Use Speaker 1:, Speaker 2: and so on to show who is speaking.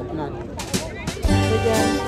Speaker 1: 再见。